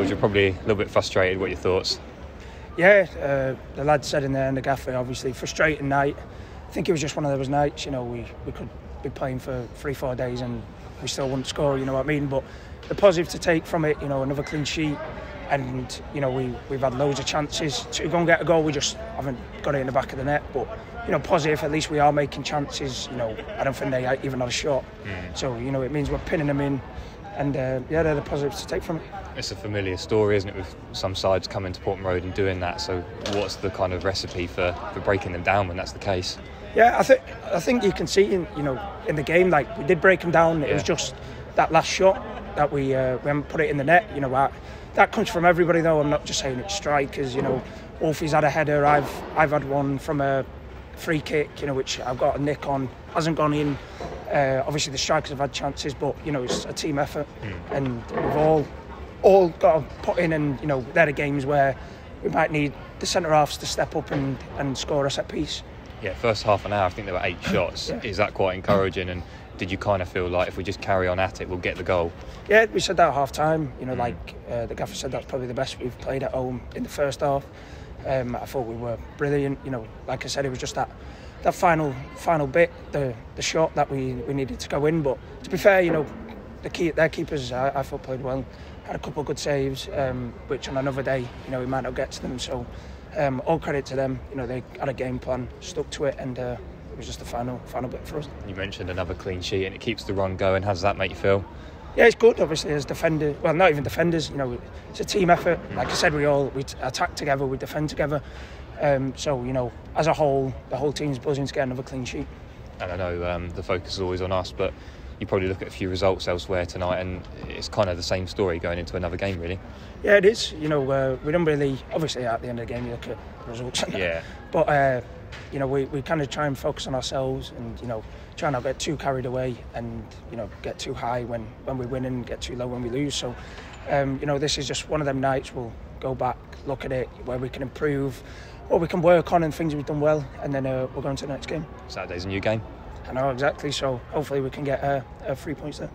George, you're probably a little bit frustrated. What are your thoughts? Yeah, uh, the lad said in there in the gaffer, obviously frustrating night. I think it was just one of those nights. You know, we, we could be playing for three, four days and we still wouldn't score. You know what I mean? But the positive to take from it, you know, another clean sheet, and you know we we've had loads of chances to go and get a goal. We just haven't got it in the back of the net. But you know, positive. At least we are making chances. You know, I don't think they even had a shot. Mm. So you know, it means we're pinning them in, and uh, yeah, they're the positives to take from it. It's a familiar story, isn't it, with some sides coming to Portman Road and doing that. So what's the kind of recipe for, for breaking them down when that's the case? Yeah, I think I think you can see in you know in the game like we did break them down. It yeah. was just that last shot that we uh, we haven't put it in the net. You know that that comes from everybody though. I'm not just saying it's strikers. You know, Wolfie's had a header. I've I've had one from a free kick. You know, which I've got a nick on. Hasn't gone in. Uh, obviously the strikers have had chances, but you know it's a team effort, mm. and we've all all got to put in. And you know there are games where we might need the centre halves to step up and, and score us a set piece yeah, first half an hour, I think there were eight shots. yeah. Is that quite encouraging? And did you kind of feel like if we just carry on at it, we'll get the goal? Yeah, we said that at half time. You know, mm. like uh, the gaffer said, that's probably the best we've played at home in the first half. Um, I thought we were brilliant. You know, like I said, it was just that that final final bit, the the shot that we, we needed to go in. But to be fair, you know, the key their keepers I, I thought played well. Had a couple of good saves, um, which on another day, you know, we might not get to them. So um, all credit to them. You know, they had a game plan, stuck to it, and uh, it was just the final final bit for us. You mentioned another clean sheet, and it keeps the run going. How does that make you feel? Yeah, it's good. Obviously, as defenders, well, not even defenders. You know, it's a team effort. Like I said, we all we attack together, we defend together. Um, so you know, as a whole, the whole team's buzzing to get another clean sheet. And I know um, the focus is always on us, but you probably look at a few results elsewhere tonight, and it's kind of the same story going into another game, really. Yeah, it is. You know, uh, we don't really. Obviously, at the end of the game, you look at results. Yeah. but uh, you know, we, we kind of try and focus on ourselves, and you know, try not to get too carried away, and you know, get too high when when we win and get too low when we lose. So, um, you know, this is just one of them nights. We'll go back, look at it, where we can improve, what we can work on, and things we've done well, and then uh, we'll go into the next game. Saturday's a new game. I know exactly. So hopefully we can get uh, uh, three points there.